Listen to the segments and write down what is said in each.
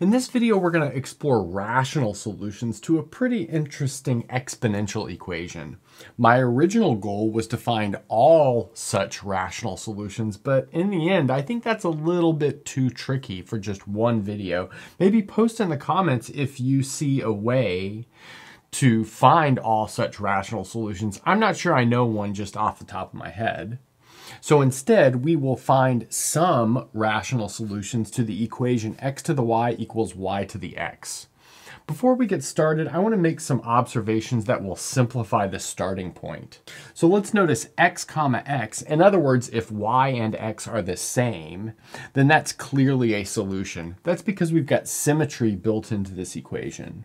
In this video, we're going to explore rational solutions to a pretty interesting exponential equation. My original goal was to find all such rational solutions, but in the end, I think that's a little bit too tricky for just one video. Maybe post in the comments if you see a way to find all such rational solutions. I'm not sure I know one just off the top of my head. So instead, we will find some rational solutions to the equation x to the y equals y to the x. Before we get started, I want to make some observations that will simplify the starting point. So let's notice x comma x. In other words, if y and x are the same, then that's clearly a solution. That's because we've got symmetry built into this equation.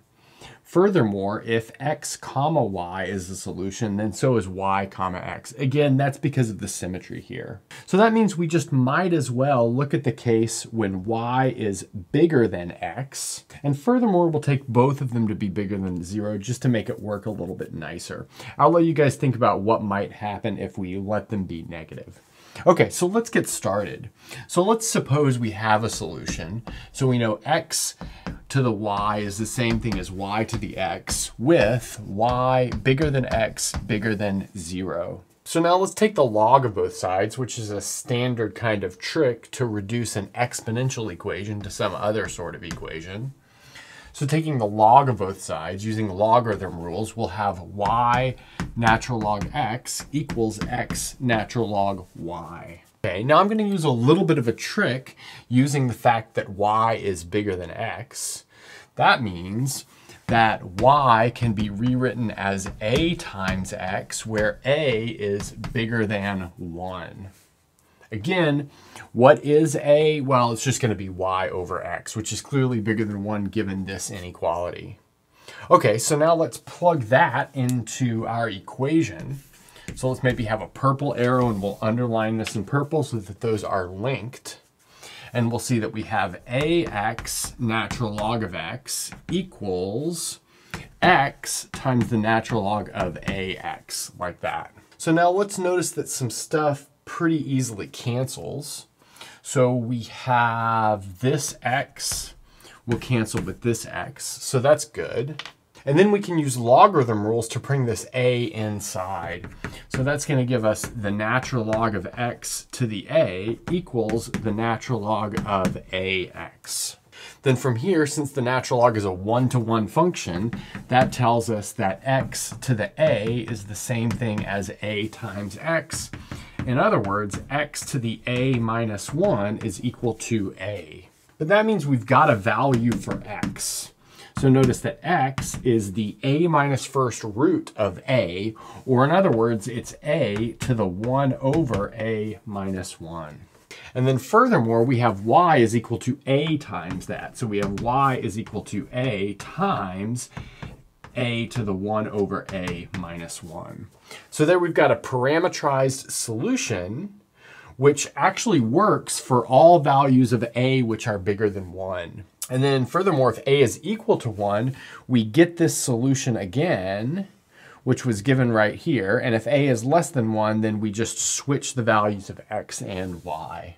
Furthermore, if x comma y is the solution, then so is y comma x. Again, that's because of the symmetry here. So that means we just might as well look at the case when y is bigger than x. And furthermore, we'll take both of them to be bigger than zero just to make it work a little bit nicer. I'll let you guys think about what might happen if we let them be negative. Okay, so let's get started. So let's suppose we have a solution. So we know x to the y is the same thing as y to the x with y bigger than x bigger than zero. So now let's take the log of both sides, which is a standard kind of trick to reduce an exponential equation to some other sort of equation. So taking the log of both sides, using logarithm rules, we'll have y natural log x equals x natural log y. Okay, now I'm going to use a little bit of a trick using the fact that y is bigger than x. That means that y can be rewritten as a times x, where a is bigger than 1. Again, what is a? Well, it's just going to be y over x, which is clearly bigger than 1 given this inequality. Okay, so now let's plug that into our equation. So let's maybe have a purple arrow and we'll underline this in purple so that those are linked. And we'll see that we have ax natural log of x equals x times the natural log of ax, like that. So now let's notice that some stuff pretty easily cancels. So we have this x will cancel with this x, so that's good. And then we can use logarithm rules to bring this a inside. So that's going to give us the natural log of x to the a equals the natural log of ax. Then from here, since the natural log is a one-to-one -one function, that tells us that x to the a is the same thing as a times x. In other words, x to the a minus 1 is equal to a. But that means we've got a value for x. So notice that x is the a minus first root of a, or in other words, it's a to the 1 over a minus 1. And then furthermore, we have y is equal to a times that. So we have y is equal to a times a to the 1 over a minus 1. So there we've got a parametrized solution which actually works for all values of a which are bigger than 1. And then furthermore, if a is equal to 1, we get this solution again, which was given right here. And if a is less than 1, then we just switch the values of x and y.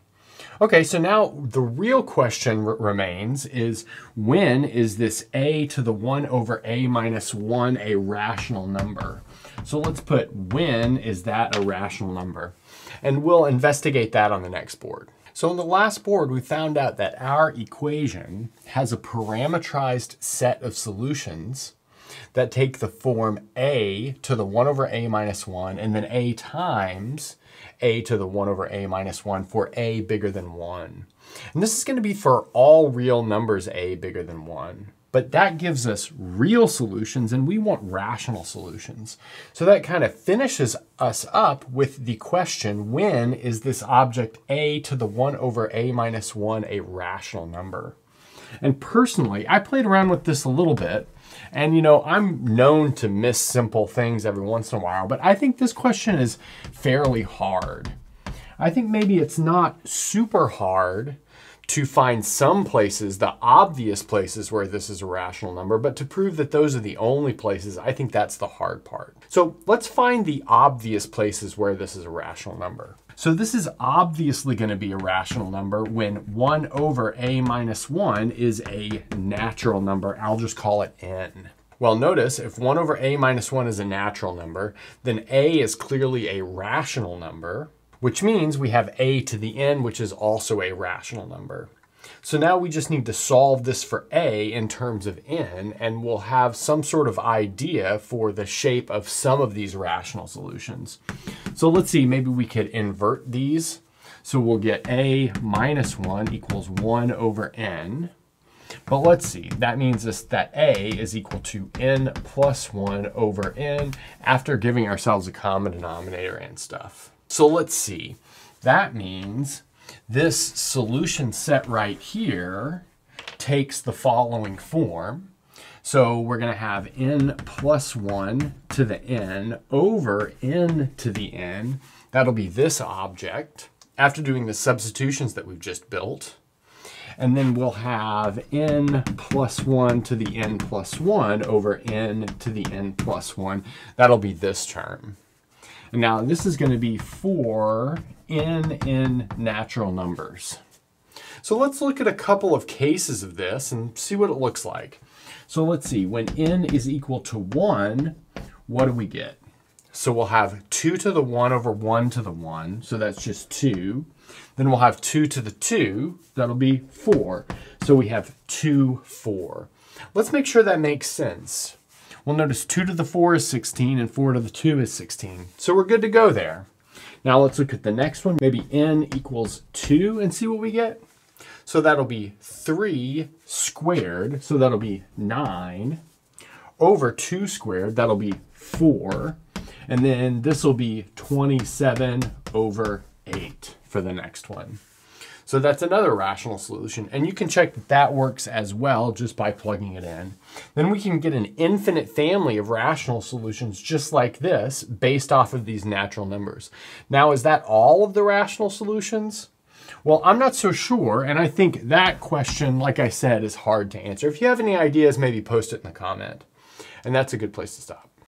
Okay, so now the real question remains is when is this a to the 1 over a minus 1 a rational number? So let's put when is that a rational number? And we'll investigate that on the next board. So in the last board, we found out that our equation has a parametrized set of solutions that take the form a to the 1 over a minus 1 and then a times a to the 1 over a minus 1 for a bigger than 1. And this is going to be for all real numbers a bigger than 1. But that gives us real solutions and we want rational solutions. So that kind of finishes us up with the question, when is this object a to the 1 over a minus 1 a rational number? And personally, I played around with this a little bit. And you know, I'm known to miss simple things every once in a while, but I think this question is fairly hard. I think maybe it's not super hard, to find some places, the obvious places where this is a rational number, but to prove that those are the only places, I think that's the hard part. So let's find the obvious places where this is a rational number. So this is obviously going to be a rational number when 1 over a minus 1 is a natural number. I'll just call it n. Well, notice if 1 over a minus 1 is a natural number, then a is clearly a rational number, which means we have a to the n, which is also a rational number. So now we just need to solve this for a in terms of n, and we'll have some sort of idea for the shape of some of these rational solutions. So let's see, maybe we could invert these. So we'll get a minus 1 equals 1 over n. But let's see, that means this, that a is equal to n plus 1 over n after giving ourselves a common denominator and stuff. So let's see, that means this solution set right here takes the following form. So we're going to have n plus 1 to the n over n to the n. That'll be this object after doing the substitutions that we've just built. And then we'll have n plus 1 to the n plus 1 over n to the n plus 1. That'll be this term. Now this is going to be for n in natural numbers. So let's look at a couple of cases of this and see what it looks like. So let's see, when n is equal to 1, what do we get? So we'll have 2 to the 1 over 1 to the 1, so that's just 2. Then we'll have 2 to the 2, that'll be 4. So we have 2, 4. Let's make sure that makes sense. Well, notice 2 to the 4 is 16 and 4 to the 2 is 16. So we're good to go there. Now let's look at the next one. Maybe n equals 2 and see what we get. So that'll be 3 squared, so that'll be 9, over 2 squared, that'll be 4, and then this will be 27 over 8 for the next one. So that's another rational solution. And you can check that that works as well just by plugging it in. Then we can get an infinite family of rational solutions just like this based off of these natural numbers. Now, is that all of the rational solutions? Well, I'm not so sure, and I think that question, like I said, is hard to answer. If you have any ideas, maybe post it in the comment. And that's a good place to stop.